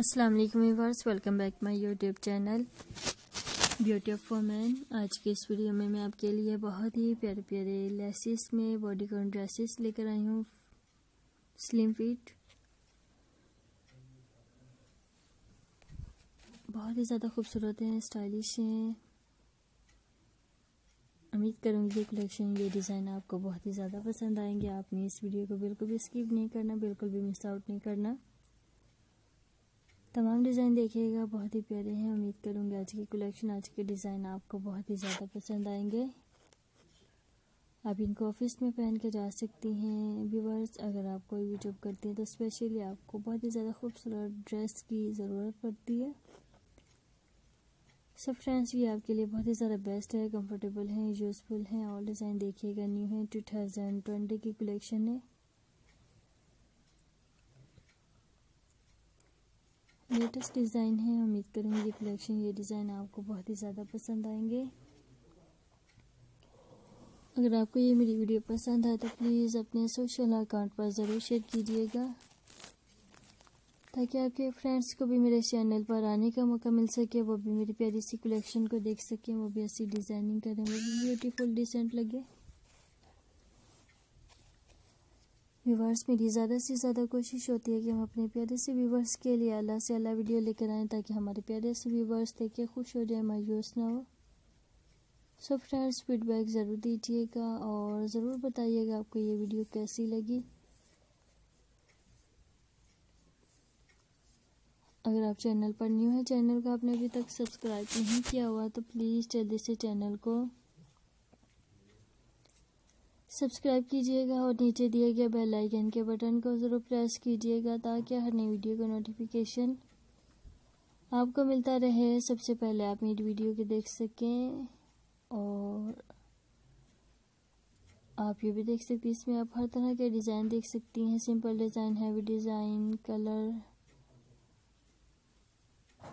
अस्सलाम वालेकुम viewers, welcome back my YouTube channel beauty of women आज के इस वीडियो में मैं आपके लिए बहुत ही प्यारे प्यारे लेसिस में बॉडी कॉन ड्रेसेस लेकर आई हूँ। स्लिम फिट बहुत ही ज़्यादा खूबसूरत हैं स्टाइलिश हैं। उम्मीद करूँगी ये कलेक्शन ये डिज़ाइन आपको बहुत ही ज़्यादा पसंद आएँगे। आपने इस वीडियो को बिल्कुल भी स्किप नहीं करना, बिल्कुल भी मिस आउट नहीं करना। तमाम डिज़ाइन देखिएगा, बहुत ही प्यारे हैं। उम्मीद करूँगी आज की कलेक्शन, आज के डिज़ाइन आपको बहुत ही ज़्यादा पसंद आएँगे। आप इनको ऑफ़िस में पहन के जा सकती हैं। व्यूवर्स अगर आप कोई भी जॉब करती हैं तो स्पेशली आपको बहुत ही ज़्यादा खूबसूरत ड्रेस की ज़रूरत पड़ती है। सब फ्रेंड्स, ये आपके लिए बहुत ही ज़्यादा बेस्ट है, कंफर्टेबल हैं, यूज़फुल हैं। और डिज़ाइन देखिएगा, न्यू है, टू थाउज़ेंड ट्वेंटी की कलेक्शन है। लेटेस्ट डिज़ाइन है, उम्मीद करूँगी ये कलेक्शन, ये डिज़ाइन आपको बहुत ही ज़्यादा पसंद आएँगे। अगर आपको ये मेरी वीडियो पसंद आए तो प्लीज़ अपने सोशल अकाउंट पर ज़रूर शेयर कीजिएगा, ताकि आपके फ्रेंड्स को भी मेरे चैनल पर आने का मौका मिल सके, वो भी मेरी प्यारी सी कलेक्शन को देख सकें, वो भी ऐसी डिज़ाइनिंग करें, वो भी ब्यूटीफुल डिसेंट लगे। व्यूवर्स मेरी ज़्यादा से ज़्यादा कोशिश होती है कि हम अपने प्यारे से व्यूवर्स के लिए अल्लाह से अल्लाह वीडियो लेकर आएँ ताकि हमारे प्यारे से व्यूवर्स देख के खुश हो जाए, मायूस ना हो। सो फ्रेंड्स फीडबैक ज़रूर दीजिएगा और ज़रूर बताइएगा आपको ये वीडियो कैसी लगी। अगर आप चैनल पर न्यू है, चैनल को आपने अभी तक सब्सक्राइब नहीं किया हुआ तो प्लीज़ जल्दी से चैनल को सब्सक्राइब कीजिएगा और नीचे दिए गए बेल आइकन के बटन को ज़रूर प्रेस कीजिएगा ताकि हर नई वीडियो का नोटिफिकेशन आपको मिलता रहे। सबसे पहले आप मेरी वीडियो को देख सकें और आप ये भी देख सकती हैं, इसमें आप हर तरह के डिज़ाइन देख सकती हैं। Simple design heavy design colour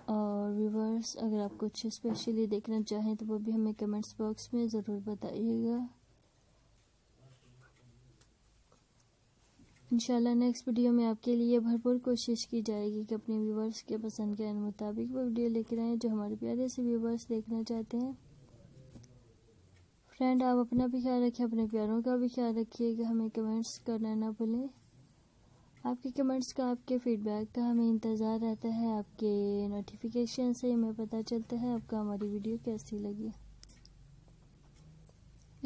और व्यूवर्स अगर आप कुछ स्पेशली देखना चाहें तो वो भी हमें कमेंट्स बॉक्स में ज़रूर बताइएगा। इंशाल्लाह नेक्स्ट वीडियो में आपके लिए भरपूर कोशिश की जाएगी कि अपने व्यूवर्स के पसंद के मुताबिक वो वीडियो लेकर आएँ जो हमारे प्यारे से व्यूवर्स देखना चाहते हैं। फ्रेंड आप अपना भी ख्याल रखें, अपने प्यारों का भी ख्याल रखिएगा हमें कमेंट्स करना ना भूलें। आपके कमेंट्स का, आपके फीडबैक का हमें इंतज़ार रहता है, आपके नोटिफिकेशन से हमें पता चलता है आपका हमारी वीडियो कैसी लगी।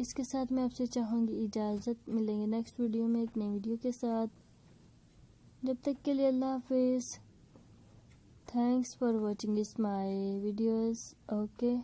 इसके साथ मैं आपसे चाहूँगी इजाज़त। मिलेंगे नेक्स्ट वीडियो में एक नई वीडियो के साथ। जब तक के लिए अल्लाह हाफिज़। Thanks for watching this my videos okay